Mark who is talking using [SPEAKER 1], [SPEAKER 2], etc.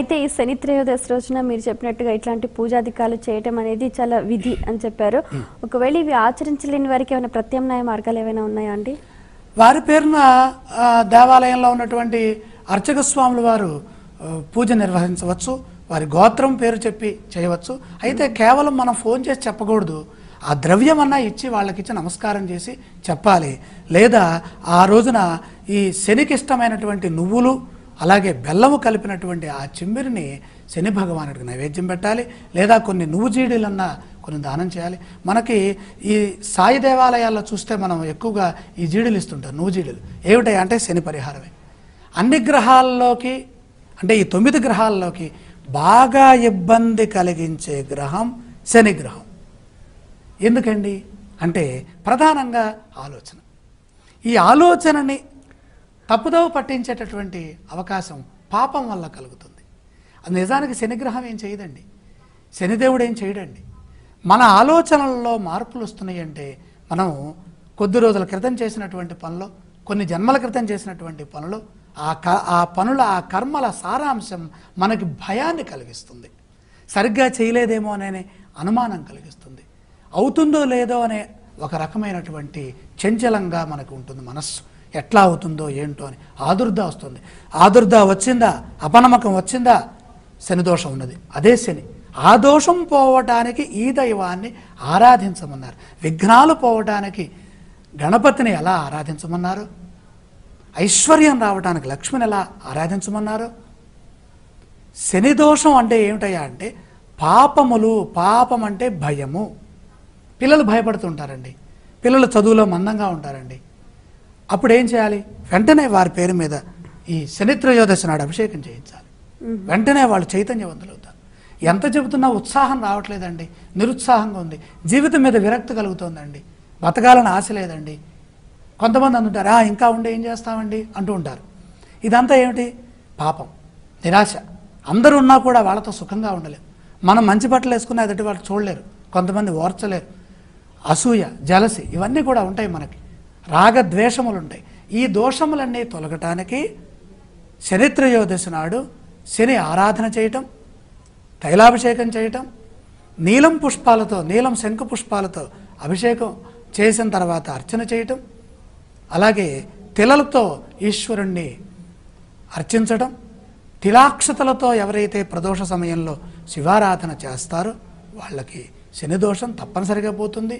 [SPEAKER 1] అయితే ఈ శని త్రయోదశి రోజున మీరు చెప్పినట్టుగా ఇట్లాంటి పూజాధికాలు చేయటం అనేది చాలా విధి అని చెప్పారు. ఒకవేళ ఇవి ఆచరించలేని వారికి ఏమైనా ప్రత్యామ్నాయ మార్గాలు ఏమైనా ఉన్నాయా అండి?
[SPEAKER 2] వారి పేరున దేవాలయంలో ఉన్నటువంటి అర్చక స్వాముల వారు పూజ నిర్వహించవచ్చు వారి గోత్రం పేరు చెప్పి చేయవచ్చు. అయితే కేవలం మనం ఫోన్ చేసి చెప్పకూడదు. ఆ ద్రవ్యం అన్నా ఇచ్చి వాళ్ళకి ఇచ్చి నమస్కారం చేసి చెప్పాలి. లేదా ఆ రోజున ఈ శనికి ఇష్టమైనటువంటి నువ్వులు అలాగే బెల్లము కలిపినటువంటి ఆ చిమ్మిరిని శని భగవానుడికి నైవేద్యం పెట్టాలి లేదా కొన్ని నువ్వు జీడీలన్నా కొన్ని దానం చేయాలి. మనకి ఈ సాయి దేవాలయాల్లో చూస్తే మనం ఎక్కువగా ఈ జీడులు ఇస్తుంటాం నువ్వు జీడులు. ఏమిటాయి అంటే శని పరిహారమే. అన్ని గ్రహాల్లోకి అంటే ఈ తొమ్మిది గ్రహాల్లోకి బాగా ఇబ్బంది కలిగించే గ్రహం శని గ్రహం. ఎందుకండి? అంటే ప్రధానంగా ఆలోచన. ఈ ఆలోచనని తప్పుదోవ పట్టించేటటువంటి అవకాశం పాపం వల్ల కలుగుతుంది. అది నిజానికి శనిగ్రహం ఏం చేయదండి. శనిదేవుడు ఏం చేయడండి. మన ఆలోచనల్లో మార్పులు వస్తున్నాయి అంటే మనం కొద్ది రోజుల క్రితం చేసినటువంటి పనులు కొన్ని జన్మల క్రితం చేసినటువంటి పనులు ఆ క ఆ పనుల ఆ కర్మల సారాంశం మనకి భయాన్ని కలిగిస్తుంది. సరిగ్గా చేయలేదేమో అనే అనుమానం కలిగిస్తుంది. అవుతుందో లేదో అనే ఒక రకమైనటువంటి చంచలంగా మనకు ఉంటుంది మనస్సు. ఎట్లా అవుతుందో ఏంటో అని. ఆదుర్ద వస్తుంది. ఆదుర్ద వచ్చిందా? అపనమకం వచ్చిందా? శని దోషం ఉన్నది. అదే శని. ఆ దోషం పోవటానికి ఈ దైవాన్ని ఆరాధించమన్నారు. విఘ్నాలు పోవటానికి గణపతిని ఎలా ఆరాధించమన్నారు? ఐశ్వర్యం రావటానికి లక్ష్మిని ఎలా ఆరాధించమన్నారు? శని దోషం అంటే ఏమిటయ్యా అంటే పాపములు పాపం అంటే భయము. పిల్లలు భయపడుతుంటారండి పిల్లలు చదువులో మందంగా ఉంటారండి. అప్పుడు ఏం చేయాలి? వెంటనే వారి పేరు మీద ఈ శనిత్రయోదశి నాడు అభిషేకం చేయించాలి. వెంటనే వాళ్ళు చైతన్యవంతులవుతారు. ఎంత చెబుతున్నా ఉత్సాహం రావట్లేదండి. నిరుత్సాహంగా ఉంది. జీవితం మీద విరక్తి కలుగుతోందండి. బతకాలని ఆశ లేదండి. కొంతమంది అంటుంటారు "ఆ, ఇంకా ఉండి ఏం చేస్తామండి? అంటూ ఉంటారు. ఇదంతా ఏమిటి? పాపం. నిరాశ. అందరూ ఉన్నా కూడా వాళ్ళతో సుఖంగా ఉండలేరు మనం మంచి బట్టలు వేసుకుని ఎదుటి వాళ్ళు చూడలేరు. కొంతమంది ఓర్చలేరు. అసూయ జలసి ఇవన్నీ కూడా ఉంటాయి మనకి. రాగ ఈ దోషములన్నీ తొలగటానికి శనిత్రయోదశి నాడు శని ఆరాధన చేయటం తైలాభిషేకం చేయటం నీలం పుష్పాలతో నీలం శంఖు పుష్పాలతో అభిషేకం చేసిన తర్వాత అర్చన చేయటం అలాగే తిలలతో ఈశ్వరుణ్ణి అర్చించడం తిలాక్షతలతో ఎవరైతే ప్రదోష సమయంలో శివారాధన చేస్తారో వాళ్ళకి శని దోషం తప్పనిసరిగా పోతుంది.